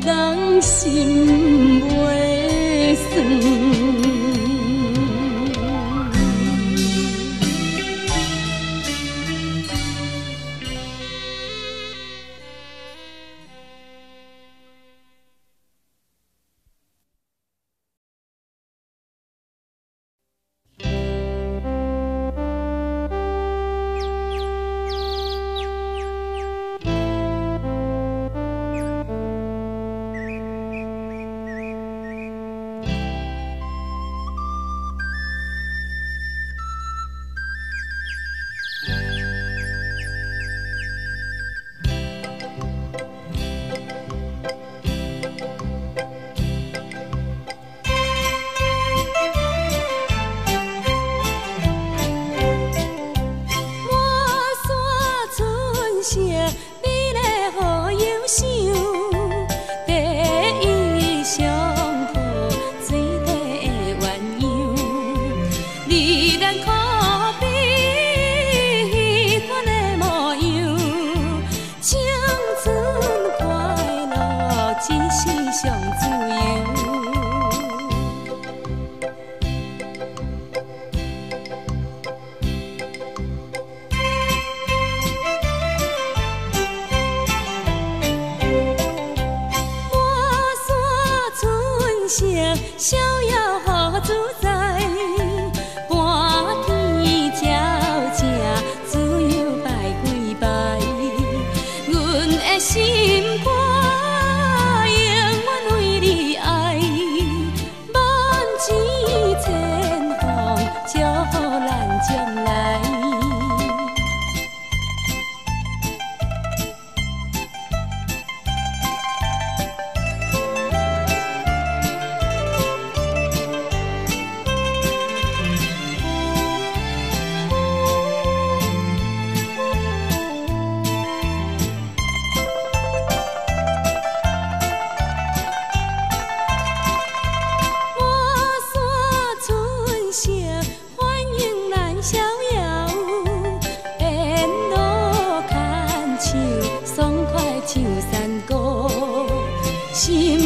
人心袂酸？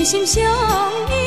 心相印，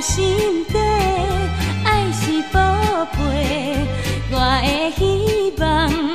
心底，爱是宝贝，我的希望。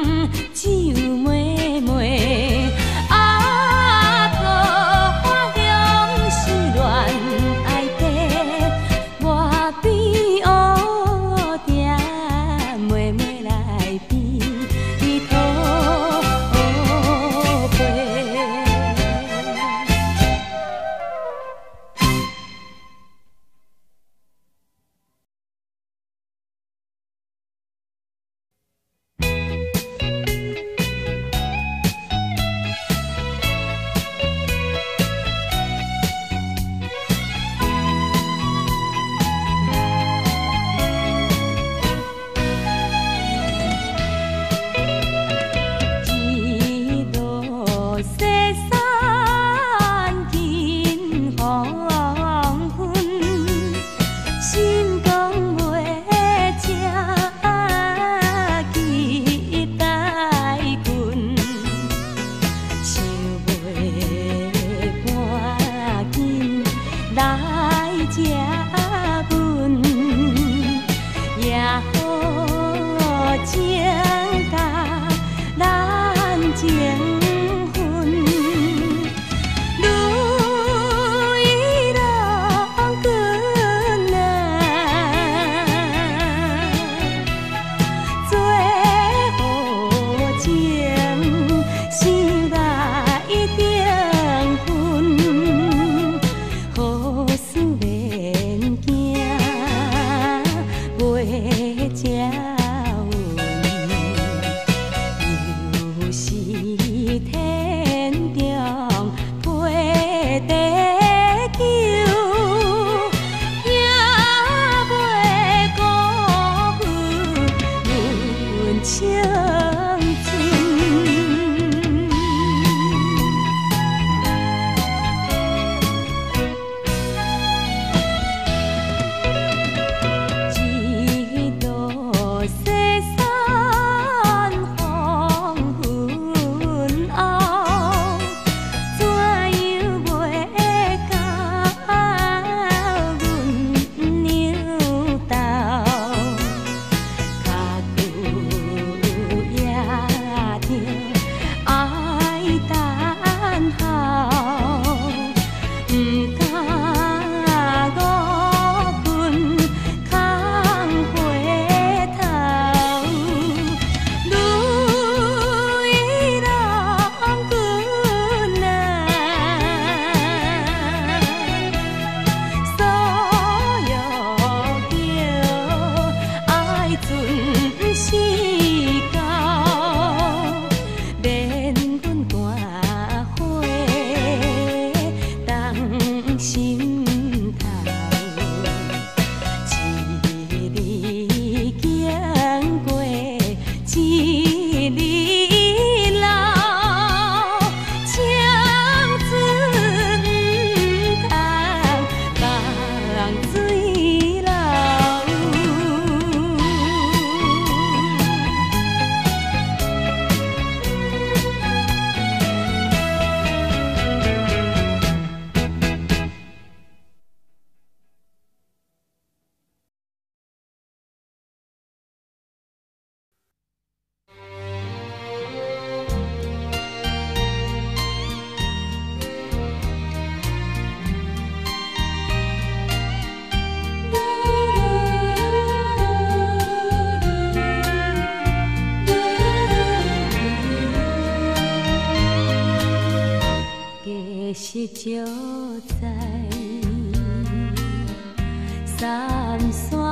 三山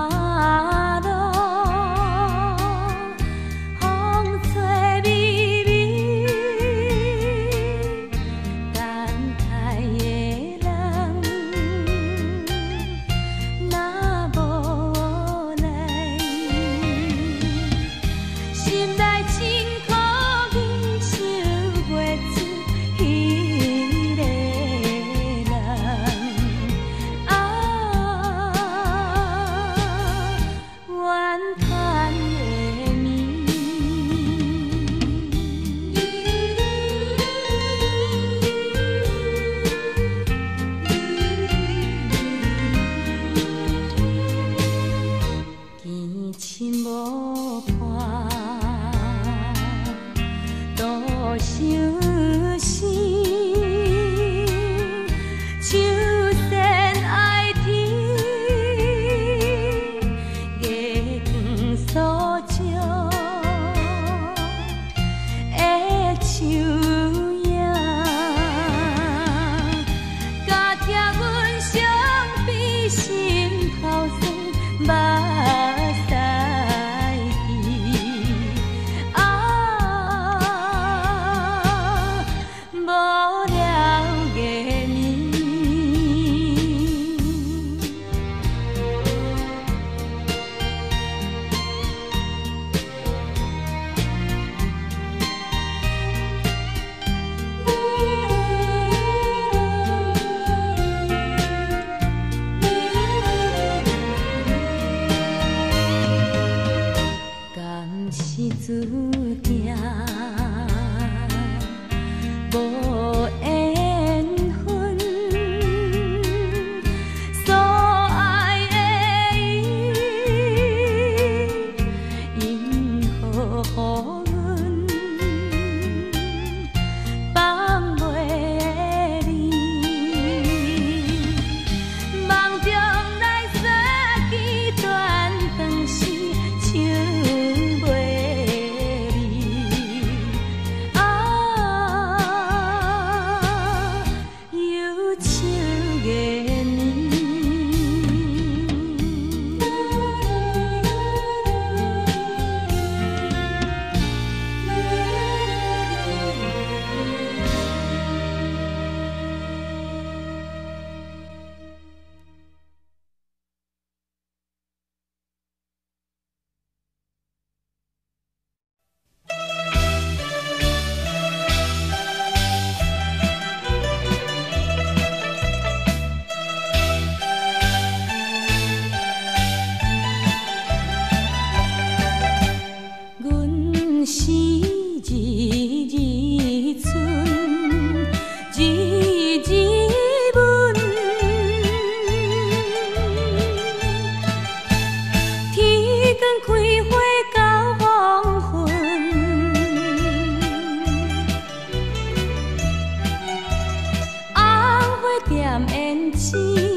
心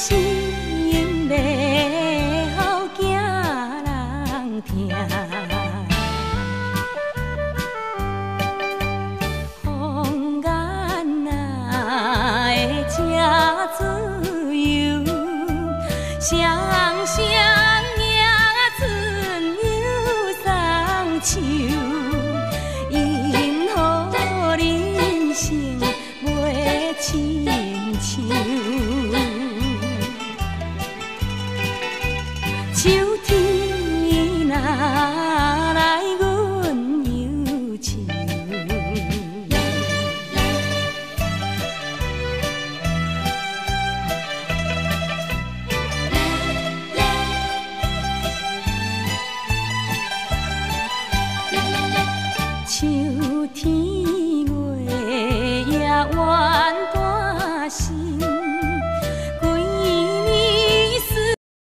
相